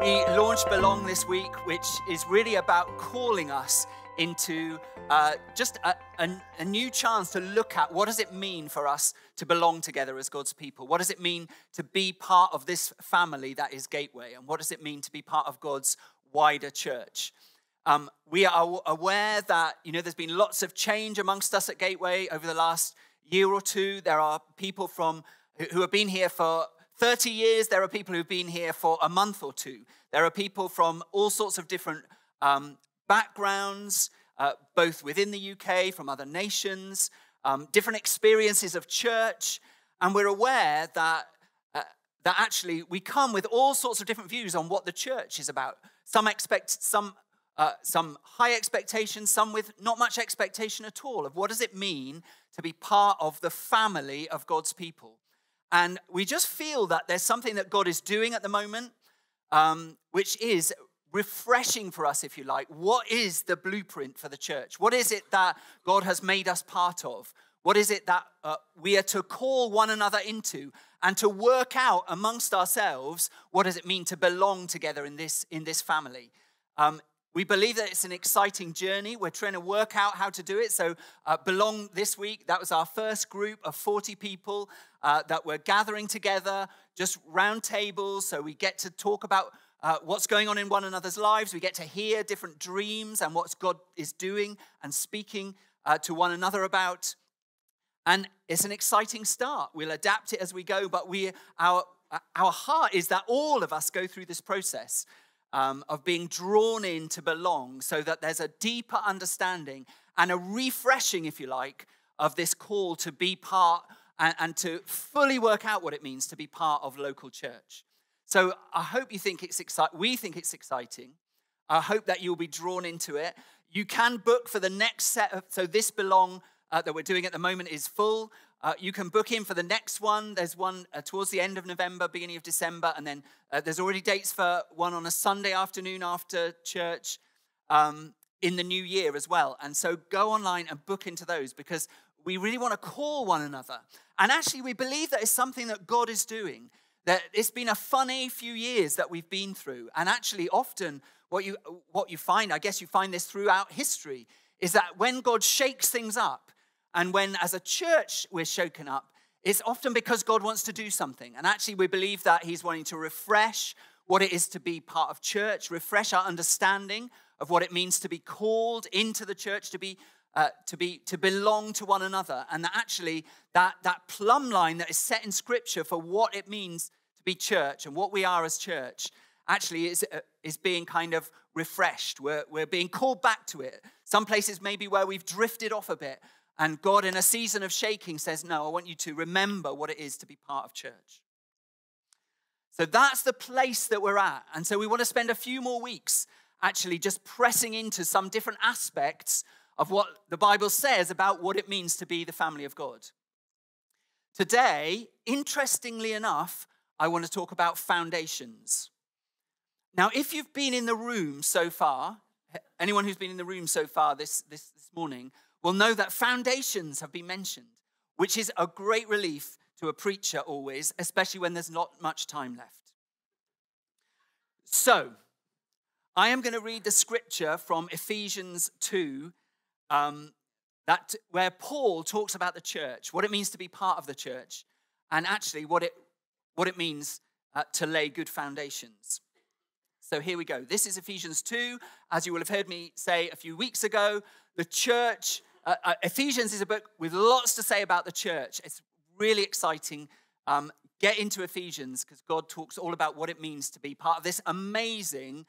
We launched Belong this week, which is really about calling us into uh, just a, a, a, new chance to look at what does it mean for us to belong together as God's people? What does it mean to be part of this family that is Gateway? And what does it mean to be part of God's wider church? Um, we are aware that you know there's been lots of change amongst us at Gateway over the last year or two. There are people from who have been here for 30 years, there are people who've been here for a month or two. There are people from all sorts of different um, backgrounds, uh, both within the UK, from other nations, um, different experiences of church. And we're aware that, uh, that actually we come with all sorts of different views on what the church is about. Some expect some, uh, some high expectations, some with not much expectation at all of what does it mean to be part of the family of God's people. And we just feel that there's something that God is doing at the moment, um, which is refreshing for us, if you like. What is the blueprint for the church? What is it that God has made us part of? What is it that uh, we are to call one another into and to work out amongst ourselves what does it mean to belong together in this, in this family? Um, we believe that it's an exciting journey. We're trying to work out how to do it. So, uh, Belong this week, that was our first group of 40 people uh, that were gathering together, just round tables. So, we get to talk about uh, what's going on in one another's lives. We get to hear different dreams and what God is doing and speaking uh, to one another about. And it's an exciting start. We'll adapt it as we go, but we, our, our heart is that all of us go through this process um, of being drawn in to belong so that there's a deeper understanding and a refreshing, if you like, of this call to be part and, and to fully work out what it means to be part of local church. So I hope you think it's exciting. We think it's exciting. I hope that you'll be drawn into it. You can book for the next set of, so this belong uh, that we're doing at the moment is full. Uh, you can book in for the next one. There's one uh, towards the end of November, beginning of December, and then uh, there's already dates for one on a Sunday afternoon after church um, in the new year as well. And so go online and book into those because we really want to call one another. And actually, we believe that it's something that God is doing. That it's been a funny few years that we've been through. And actually, often what you, what you find, I guess you find this throughout history, is that when God shakes things up, and when, as a church, we're shaken up, it's often because God wants to do something. And actually, we believe that He's wanting to refresh what it is to be part of church, refresh our understanding of what it means to be called into the church, to be uh, to be to belong to one another, and that actually that that plumb line that is set in Scripture for what it means to be church and what we are as church actually is uh, is being kind of refreshed. We're we're being called back to it. Some places maybe where we've drifted off a bit, and God, in a season of shaking, says, No, I want you to remember what it is to be part of church. So that's the place that we're at. And so we want to spend a few more weeks actually just pressing into some different aspects of what the Bible says about what it means to be the family of God. Today, interestingly enough, I want to talk about foundations. Now, if you've been in the room so far, anyone who's been in the room so far this, this, this morning, will know that foundations have been mentioned, which is a great relief to a preacher always, especially when there's not much time left. So, I am going to read the scripture from Ephesians 2, um, that, where Paul talks about the church, what it means to be part of the church, and actually what it, what it means uh, to lay good foundations. So here we go. This is Ephesians 2. As you will have heard me say a few weeks ago, the church uh, uh, Ephesians is a book with lots to say about the church. It's really exciting. Um, get into Ephesians because God talks all about what it means to be part of this amazing,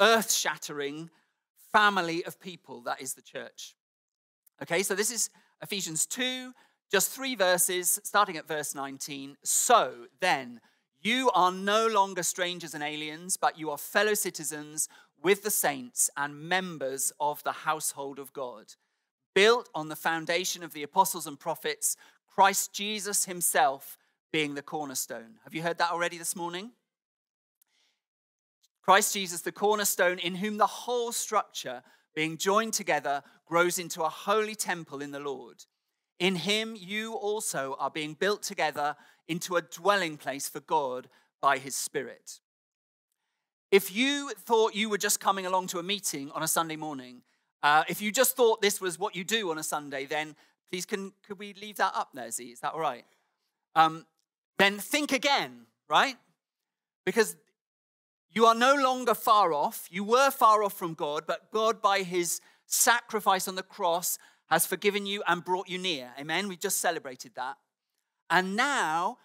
earth shattering family of people that is the church. Okay, so this is Ephesians 2, just three verses, starting at verse 19. So then, you are no longer strangers and aliens, but you are fellow citizens with the saints and members of the household of God built on the foundation of the apostles and prophets, Christ Jesus himself being the cornerstone. Have you heard that already this morning? Christ Jesus, the cornerstone, in whom the whole structure, being joined together, grows into a holy temple in the Lord. In him, you also are being built together into a dwelling place for God by his Spirit. if you thought you were just coming along to a meeting on a Sunday morning, uh, if you just thought this was what you do on a Sunday, then please can could we leave that up there, Z? Is that all right? Um, then think again, right? Because you are no longer far off. You were far off from God, but God, by his sacrifice on the cross, has forgiven you and brought you near. Amen. We just celebrated that. And now,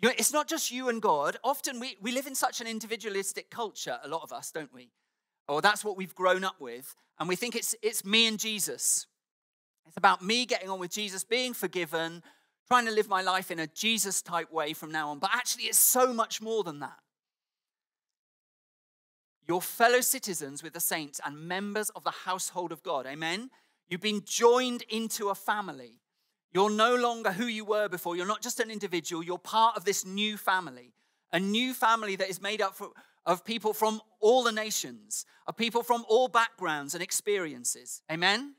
you know, it's not just you and God. Often we, we live in such an individualistic culture, a lot of us, don't we? Or that's what we've grown up with. And we think it's, it's me and Jesus. It's about me getting on with Jesus, being forgiven, trying to live my life in a Jesus type way from now on. But actually, it's so much more than that. Your fellow citizens with the saints and members of the household of God. Amen. You've been joined into a family. You're no longer who you were before. You're not just an individual. You're part of this new family, a new family that is made up for, of people from all the nations, of people from all backgrounds and experiences. Amen?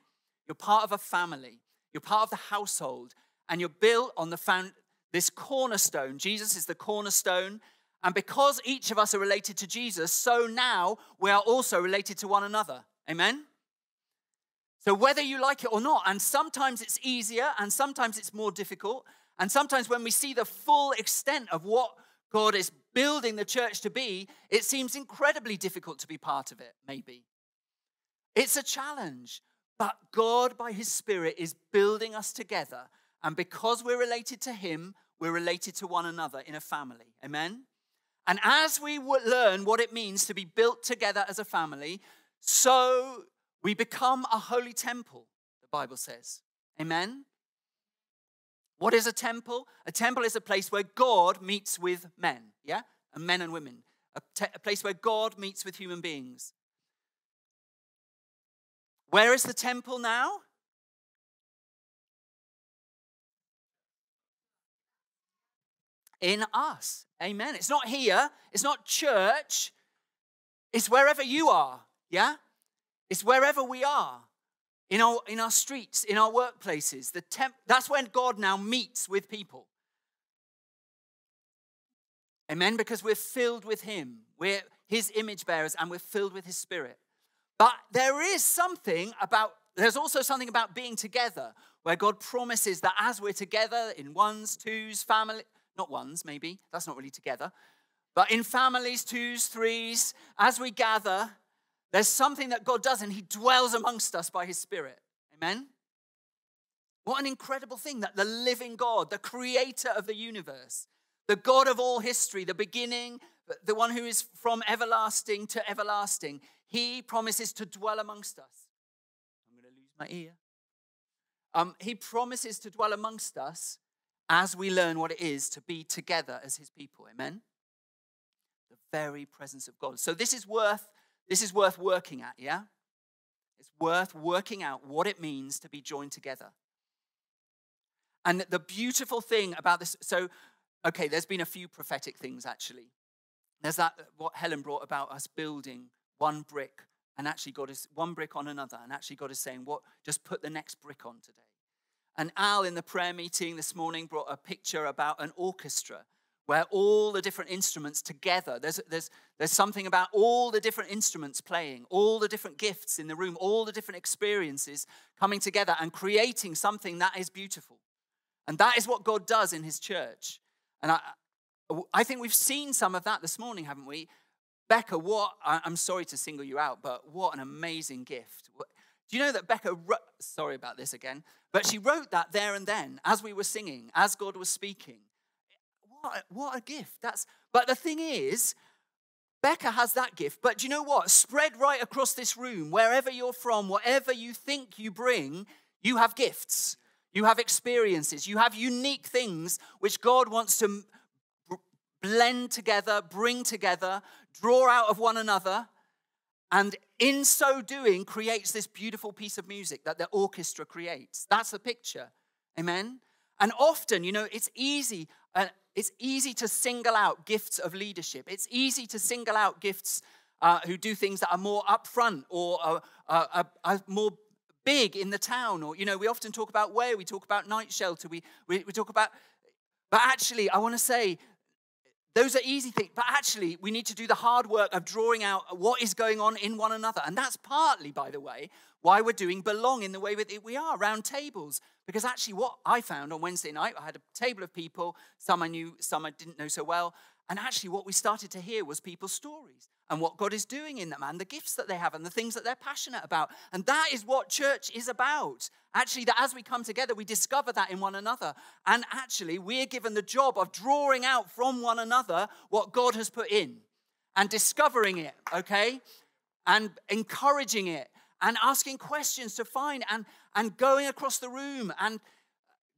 You're part of a family. You're part of the household, and you're built on the found, this cornerstone. Jesus is the cornerstone. And because each of us are related to Jesus, so now we are also related to one another. Amen? So, whether you like it or not, and sometimes it's easier and sometimes it's more difficult, and sometimes when we see the full extent of what God is building the church to be, it seems incredibly difficult to be part of it, maybe. It's a challenge, but God, by His Spirit, is building us together. And because we're related to Him, we're related to one another in a family. Amen? And as we learn what it means to be built together as a family, so we become a holy temple, the Bible says. Amen? What is a temple? A temple is a place where God meets with men, yeah? And men and women. A, te- a place where God meets with human beings. Where is the temple now? In us. Amen. It's not here, it's not church, it's wherever you are, yeah? It's wherever we are, in our, in our streets, in our workplaces. The temp, that's when God now meets with people. Amen? Because we're filled with Him. We're His image bearers and we're filled with His Spirit. But there is something about, there's also something about being together where God promises that as we're together in ones, twos, family, not ones maybe, that's not really together, but in families, twos, threes, as we gather, there's something that God does, and He dwells amongst us by His Spirit. Amen? What an incredible thing that the living God, the creator of the universe, the God of all history, the beginning, the one who is from everlasting to everlasting, He promises to dwell amongst us. I'm going to lose my ear. Um, he promises to dwell amongst us as we learn what it is to be together as His people. Amen? The very presence of God. So, this is worth this is worth working at, yeah? It's worth working out what it means to be joined together. And the beautiful thing about this, so, okay, there's been a few prophetic things actually. There's that, uh, what Helen brought about us building one brick, and actually God is one brick on another, and actually God is saying, what, just put the next brick on today. And Al in the prayer meeting this morning brought a picture about an orchestra where all the different instruments together, there's, there's, there's something about all the different instruments playing, all the different gifts in the room, all the different experiences coming together and creating something that is beautiful. And that is what God does in his church. And I, I think we've seen some of that this morning, haven't we? Becca, what, I'm sorry to single you out, but what an amazing gift. Do you know that Becca, sorry about this again, but she wrote that there and then as we were singing, as God was speaking. What a, what a gift. That's but the thing is, Becca has that gift. But do you know what? Spread right across this room, wherever you're from, whatever you think you bring, you have gifts. You have experiences. You have unique things which God wants to blend together, bring together, draw out of one another, and in so doing, creates this beautiful piece of music that the orchestra creates. That's the picture. Amen? And often, you know, it's easy. Uh, it's easy to single out gifts of leadership. It's easy to single out gifts uh, who do things that are more upfront or are, are, are, more big in the town. Or, you know, we often talk about where, we talk about night shelter, we, we, we talk about, but actually, I want to say those are easy things, but actually, we need to do the hard work of drawing out what is going on in one another. And that's partly, by the way, why we're doing belong in the way that we are round tables. Because actually, what I found on Wednesday night, I had a table of people, some I knew, some I didn't know so well. And actually, what we started to hear was people's stories and what God is doing in them and the gifts that they have and the things that they're passionate about. And that is what church is about. Actually, that as we come together, we discover that in one another. And actually, we're given the job of drawing out from one another what God has put in and discovering it, okay? And encouraging it and asking questions to find and, and going across the room and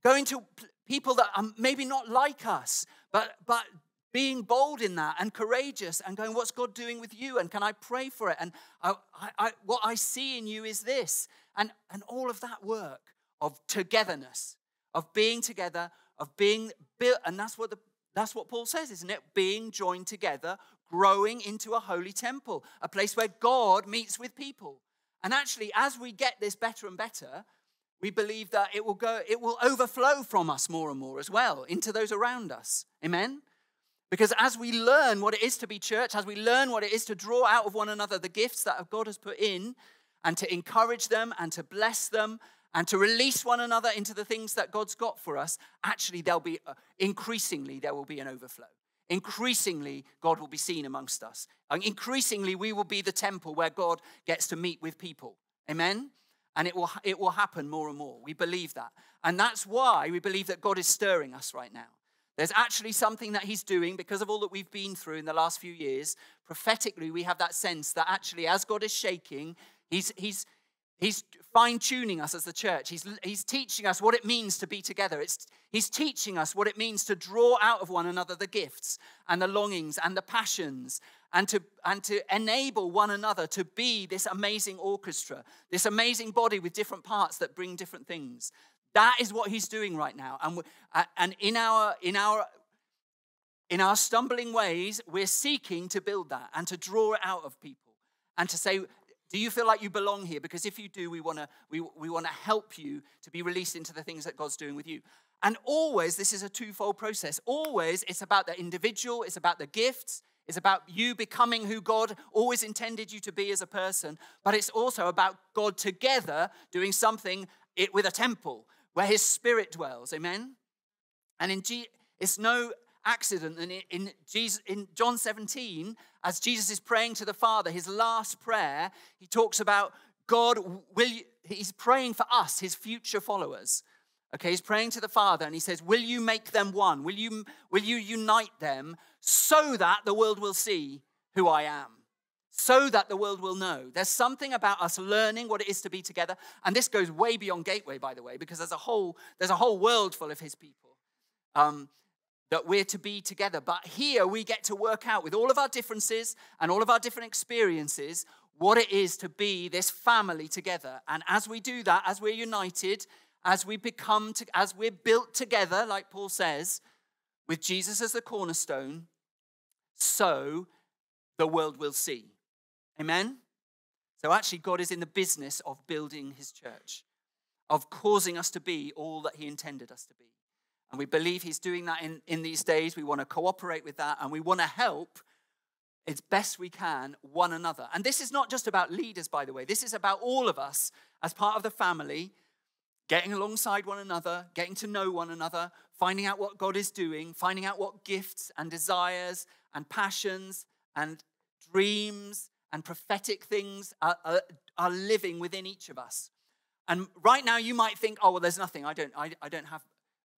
going to people that are maybe not like us, but, but being bold in that and courageous and going, What's God doing with you? And can I pray for it? And I, I, what I see in you is this. And, and all of that work of togetherness, of being together, of being built. And that's what, the, that's what Paul says, isn't it? Being joined together, growing into a holy temple, a place where God meets with people. And actually, as we get this better and better, we believe that it will go, it will overflow from us more and more as well into those around us. Amen? Because as we learn what it is to be church, as we learn what it is to draw out of one another the gifts that God has put in, and to encourage them and to bless them and to release one another into the things that God's got for us, actually, there'll be uh, increasingly there will be an overflow. Increasingly, God will be seen amongst us. And increasingly, we will be the temple where God gets to meet with people. Amen? And it will, it will happen more and more. We believe that. And that's why we believe that God is stirring us right now. There's actually something that he's doing because of all that we've been through in the last few years. Prophetically, we have that sense that actually, as God is shaking, he's, he's, he's fine tuning us as the church. He's, he's teaching us what it means to be together. It's, he's teaching us what it means to draw out of one another the gifts and the longings and the passions and to, and to enable one another to be this amazing orchestra, this amazing body with different parts that bring different things. That is what he's doing right now. And, uh, and in, our, in, our, in our stumbling ways, we're seeking to build that and to draw it out of people and to say, do you feel like you belong here? Because if you do, we want to we, we want to help you to be released into the things that God's doing with you. And always, this is a twofold process. Always, it's about the individual, it's about the gifts, it's about you becoming who God always intended you to be as a person, but it's also about God together doing something with a temple where his spirit dwells. Amen? And in G- it's no accident that in, Jesus, in John 17, as Jesus is praying to the Father, his last prayer, he talks about God will you, he's praying for us, his future followers. Okay, he's praying to the Father and he says, Will you make them one? Will you, will you unite them so that the world will see who I am? So that the world will know. There's something about us learning what it is to be together. And this goes way beyond Gateway, by the way, because there's a whole, there's a whole world full of his people um, that we're to be together. But here we get to work out with all of our differences and all of our different experiences what it is to be this family together. And as we do that, as we're united, as we become, to, as we're built together, like Paul says, with Jesus as the cornerstone, so the world will see. Amen? So actually, God is in the business of building his church, of causing us to be all that he intended us to be. And we believe he's doing that in, in these days. We want to cooperate with that and we want to help as best we can one another. And this is not just about leaders, by the way, this is about all of us as part of the family, getting alongside one another, getting to know one another, finding out what God is doing, finding out what gifts and desires and passions and dreams and prophetic things are, are, are, living within each of us. And right now, you might think, oh, well, there's nothing. I don't, I, I don't have.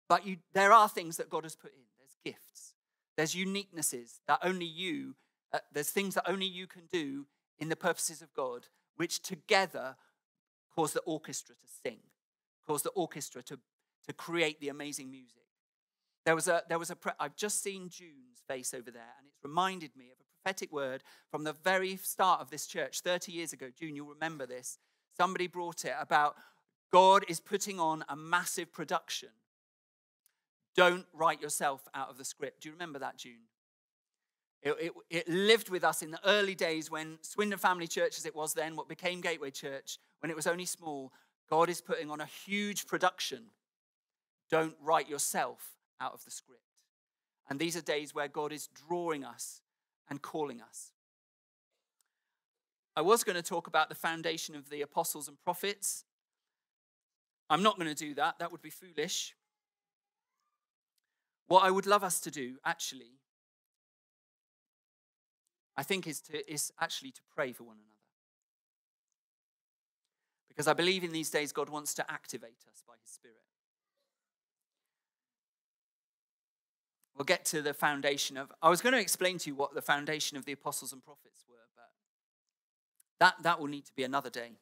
But you, there are things that God has put in. There's gifts, there's uniquenesses that only you, uh, there's things that only you can do in the purposes of God, which together cause the orchestra to sing, cause the orchestra to, to create the amazing music. There was a, there was a, I've just seen June's face over there, and it's reminded me of prophetic word from the very start of this church 30 years ago. June, you'll remember this. Somebody brought it about God is putting on a massive production. Don't write yourself out of the script. Do you remember that, June? It, it, it, lived with us in the early days when Swindon Family Church, as it was then, what became Gateway Church, when it was only small. God is putting on a huge production. Don't write yourself out of the script. And these are days where God is drawing us and calling us. I was going to talk about the foundation of the apostles and prophets. I'm not going to do that, that would be foolish. What I would love us to do, actually, I think, is, to, is actually to pray for one another. Because I believe in these days God wants to activate us by His Spirit. We'll get to the foundation of. I was going to explain to you what the foundation of the apostles and prophets were, but that, that will need to be another day.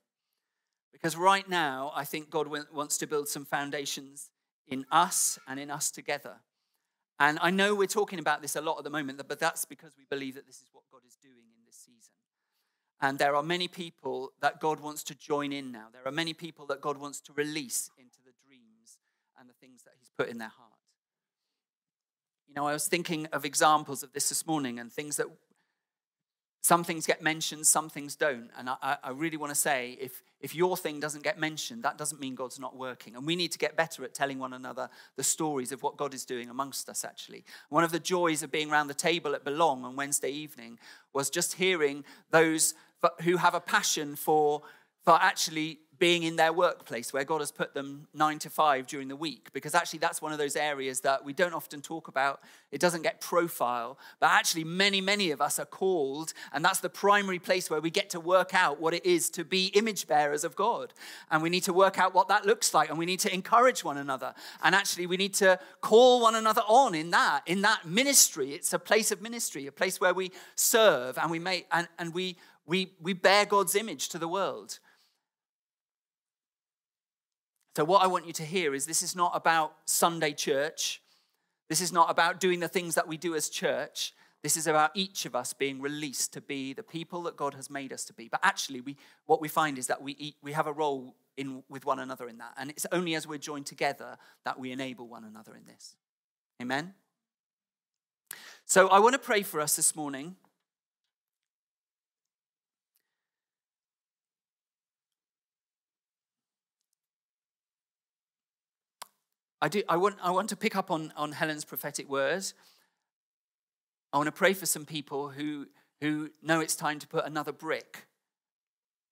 Because right now, I think God wants to build some foundations in us and in us together. And I know we're talking about this a lot at the moment, but that's because we believe that this is what God is doing in this season. And there are many people that God wants to join in now. There are many people that God wants to release into the dreams and the things that He's put in their heart. You know, I was thinking of examples of this this morning and things that some things get mentioned, some things don't. And I, I really want to say if, if your thing doesn't get mentioned, that doesn't mean God's not working. And we need to get better at telling one another the stories of what God is doing amongst us, actually. One of the joys of being around the table at Belong on Wednesday evening was just hearing those who have a passion for, for actually being in their workplace where God has put them nine to five during the week, because actually that's one of those areas that we don't often talk about. It doesn't get profile, but actually many, many of us are called, and that's the primary place where we get to work out what it is to be image bearers of God. And we need to work out what that looks like, and we need to encourage one another. And actually, we need to call one another on in that, in that ministry. It's a place of ministry, a place where we serve and we make and, and we we we bear God's image to the world. So, what I want you to hear is this is not about Sunday church. This is not about doing the things that we do as church. This is about each of us being released to be the people that God has made us to be. But actually, we, what we find is that we, eat, we have a role in, with one another in that. And it's only as we're joined together that we enable one another in this. Amen? So I want to pray for us this morning. I, do, I, want, I want to pick up on, on Helen's prophetic words. I want to pray for some people who, who know it's time to put another brick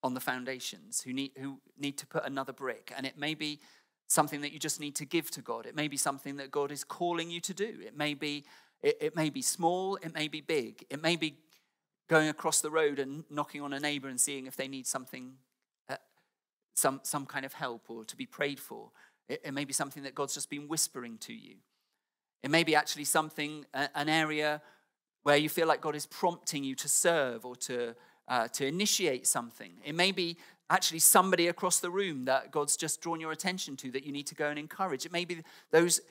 on the foundations, who need, who need to put another brick. And it may be something that you just need to give to God. It may be something that God is calling you to do. It may be, it, it may be small, it may be big. It may be going across the road and knocking on a neighbor and seeing if they need something, uh, some, some kind of help or to be prayed for. It, it may be something that God's just been whispering to you. It may be actually something, an area where you feel like God is prompting you to serve or to, uh, to initiate something. It may be actually somebody across the room that God's just drawn your attention to that you need to go and encourage. It may be those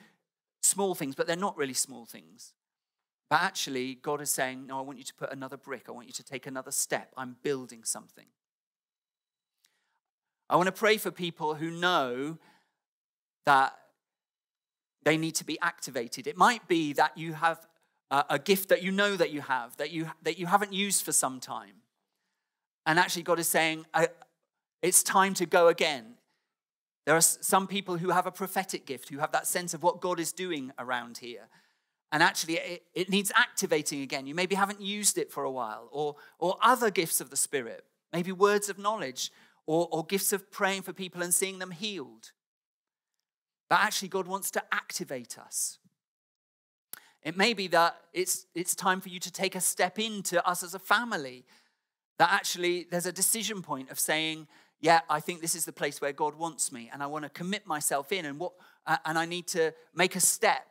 small things, but they're not really small things. But actually, God is saying, No, I want you to put another brick. I want you to take another step. I'm building something. I want to pray for people who know that they need to be activated. It might be that you have a, gift that you know that you have, that you, that you haven't used for some time. And actually, God is saying, it's time to go again. There are some people who have a prophetic gift, who have that sense of what God is doing around here. And actually, it, it, needs activating again. You maybe haven't used it for a while, or, or other gifts of the Spirit, maybe words of knowledge, or, or gifts of praying for people and seeing them healed. But actually, God wants to activate us. It may be that it's, it's time for you to take a step into us as a family. That actually there's a decision point of saying, yeah, I think this is the place where God wants me, and I want to commit myself in, and what, and I need to make a step.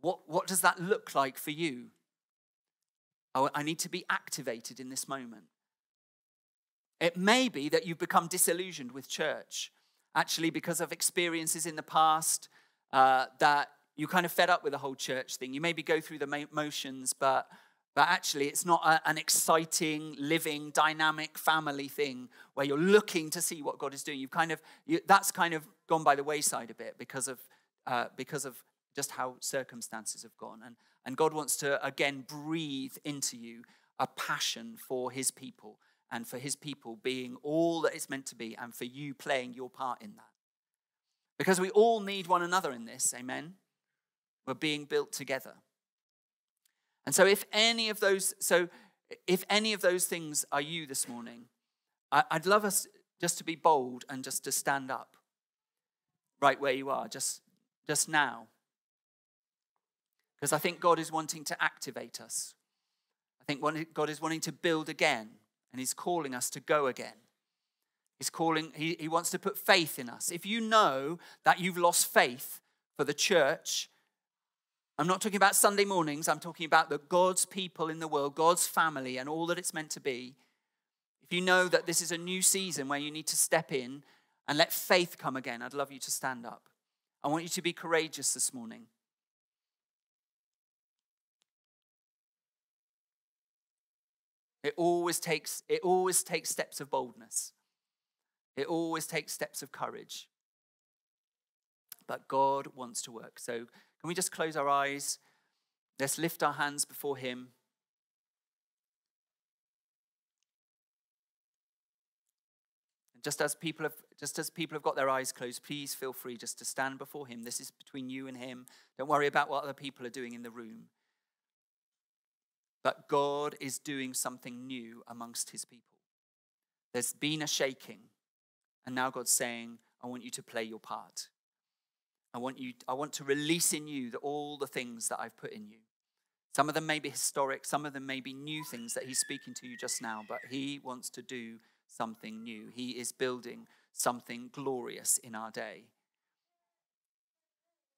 What, what does that look like for you? I need to be activated in this moment. It may be that you've become disillusioned with church actually because of experiences in the past uh, that you kind of fed up with the whole church thing. You maybe go through the motions, but but actually it's not a, an exciting, living, dynamic family thing where you're looking to see what God is doing. You've kind of you, that's kind of gone by the wayside a bit because of uh, because of just how circumstances have gone. And and God wants to again breathe into you a passion for His people and for his people being all that it's meant to be, and for you playing your part in that. Because we all need one another in this, amen? We're being built together. And so if any of those, so if any of those things are you this morning, I'd love us just to be bold and just to stand up right where you are, just, just now. Because I think God is wanting to activate us. I think God is wanting to build again, and He's calling us to go again. He's calling, he, he wants to put faith in us. If you know that you've lost faith for the church, I'm not talking about Sunday mornings, I'm talking about the God's people in the world, God's family, and all that it's meant to be. If you know that this is a new season where you need to step in and let faith come again, I'd love you to stand up. I want you to be courageous this morning. It always takes, it always takes steps of boldness. It always takes steps of courage. But God wants to work. So, can we just close our eyes? Let's lift our hands before Him. just as people have just as people have got their eyes closed please feel free just to stand before him this is between you and him don't worry about what other people are doing in the room but god is doing something new amongst his people there's been a shaking and now god's saying i want you to play your part i want you i want to release in you the, all the things that i've put in you some of them may be historic some of them may be new things that he's speaking to you just now but he wants to do something new. He is building something glorious in our day.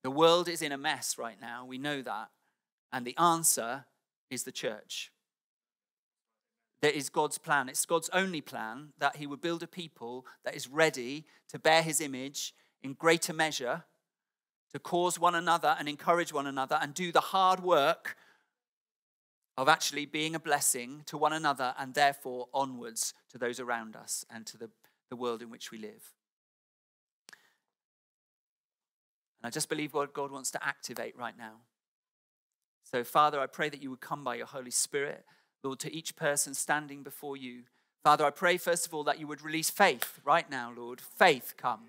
The world is in a mess right now. We know that. And the answer is the church. That is God's plan. It's God's only plan that He would build a people that is ready to bear His image in greater measure, to cause one another and encourage one another and do the hard work of actually being a blessing to one another and therefore onwards to those around us and to the, the world in which we live. And I just believe what God wants to activate right now. So, Father, I pray that you would come by your Holy Spirit, Lord, to each person standing before you. Father, I pray, first of all, that you would release faith right now, Lord. Faith come.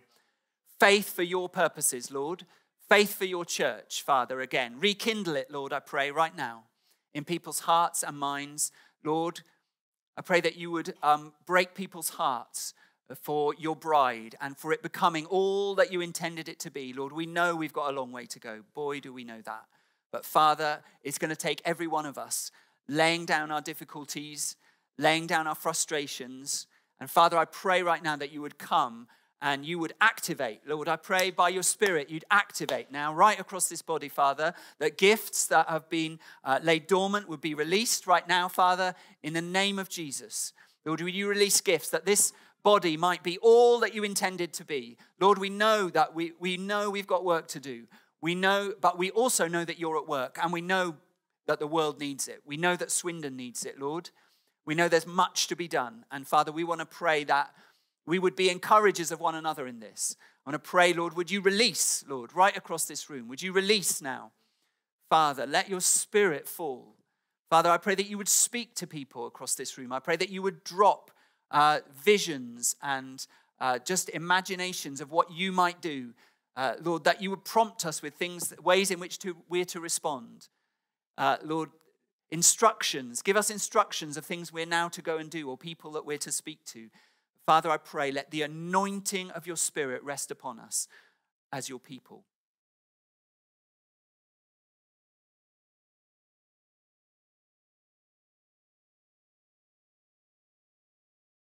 Faith for your purposes, Lord. Faith for your church, Father, again. Rekindle it, Lord, I pray right now in people's hearts and minds. Lord, I pray that you would um, break people's hearts for your bride and for it becoming all that you intended it to be. Lord, we know we've got a long way to go. Boy, do we know that. But Father, it's going to take every one of us laying down our difficulties, laying down our frustrations. And Father, I pray right now that you would come and you would activate. Lord, I pray by your Spirit you'd activate now, right across this body, Father, that gifts that have been uh, laid dormant would be released right now, Father, in the name of Jesus. Lord, would you release gifts that this body might be all that you intended to be? Lord, we know that we, we know we've got work to do. We know, but we also know that you're at work, and we know that the world needs it. We know that Swindon needs it, Lord. We know there's much to be done. And Father, we want to pray that we would be encouragers of one another in this. I want to pray, Lord, would you release, Lord, right across this room? Would you release now? Father, let your spirit fall. Father, I pray that you would speak to people across this room. I pray that you would drop uh, visions and uh, just imaginations of what you might do. Uh, Lord, that you would prompt us with things, ways in which to, we're to respond. Uh, Lord, instructions. Give us instructions of things we're now to go and do or people that we're to speak to. Father, I pray, let the anointing of your Spirit rest upon us as your people.